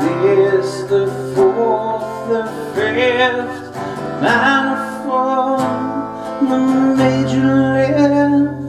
this The fourth, the fifth, minor the major lift.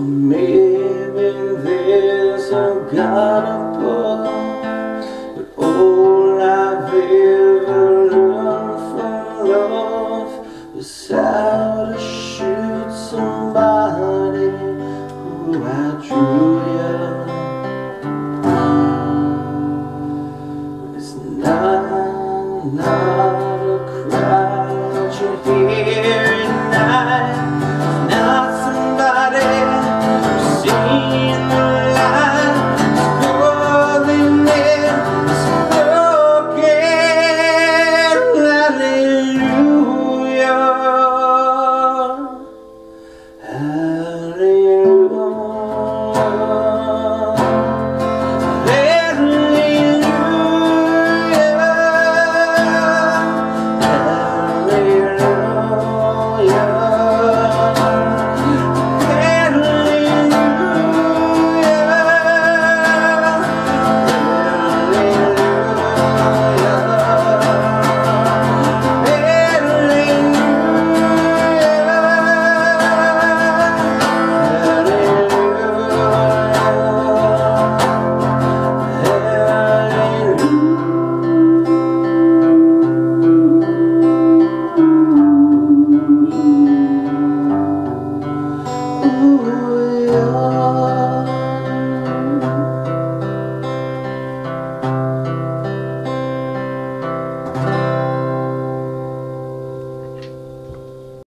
believe in this, I've got Yeah.